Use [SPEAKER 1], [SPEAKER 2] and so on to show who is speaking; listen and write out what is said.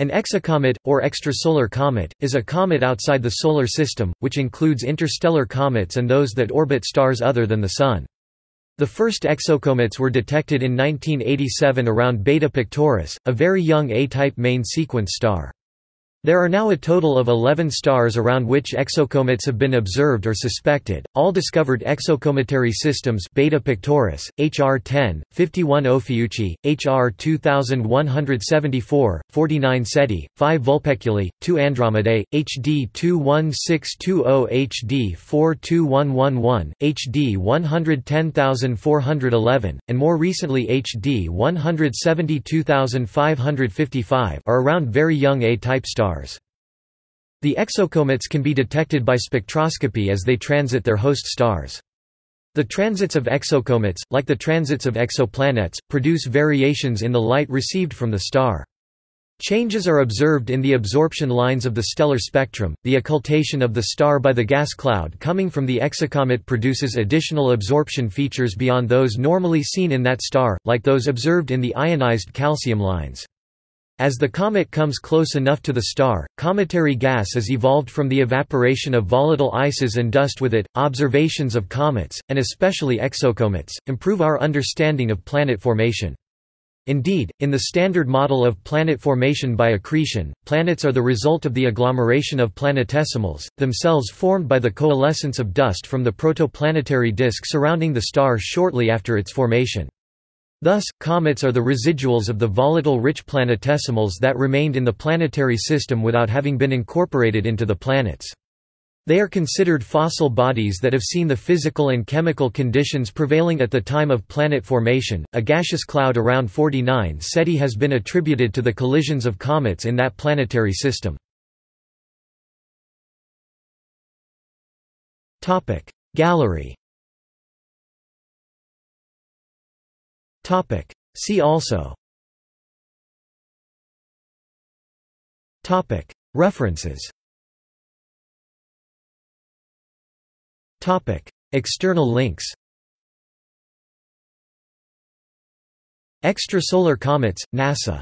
[SPEAKER 1] An exocomet, or extrasolar comet, is a comet outside the Solar System, which includes interstellar comets and those that orbit stars other than the Sun. The first exocomets were detected in 1987 around Beta Pictoris, a very young A-type main sequence star. There are now a total of 11 stars around which exocomets have been observed or suspected. All discovered exocometary systems Beta Pictoris, HR 10, 51 Ophiuchi, HR 2174, 49 Ceti, 5 Vulpeculae, 2 Andromedae, HD 21620 HD 42111, HD 110411, and more recently HD 172555 are around very young A-type stars stars. The exocomets can be detected by spectroscopy as they transit their host stars. The transits of exocomets, like the transits of exoplanets, produce variations in the light received from the star. Changes are observed in the absorption lines of the stellar spectrum. The occultation of the star by the gas cloud coming from the exocomet produces additional absorption features beyond those normally seen in that star, like those observed in the ionized calcium lines. As the comet comes close enough to the star, cometary gas is evolved from the evaporation of volatile ices and dust with it. Observations of comets, and especially exocomets, improve our understanding of planet formation. Indeed, in the standard model of planet formation by accretion, planets are the result of the agglomeration of planetesimals, themselves formed by the coalescence of dust from the protoplanetary disk surrounding the star shortly after its formation. Thus, comets are the residuals of the volatile rich planetesimals that remained in the planetary system without having been incorporated into the planets. They are considered fossil bodies that have seen the physical and chemical conditions prevailing at the time of planet formation. A gaseous cloud around 49 Ceti has been attributed to the collisions of comets in that planetary system. Topic Gallery Topic. See also Topic. References Topic. External links Extrasolar comets, NASA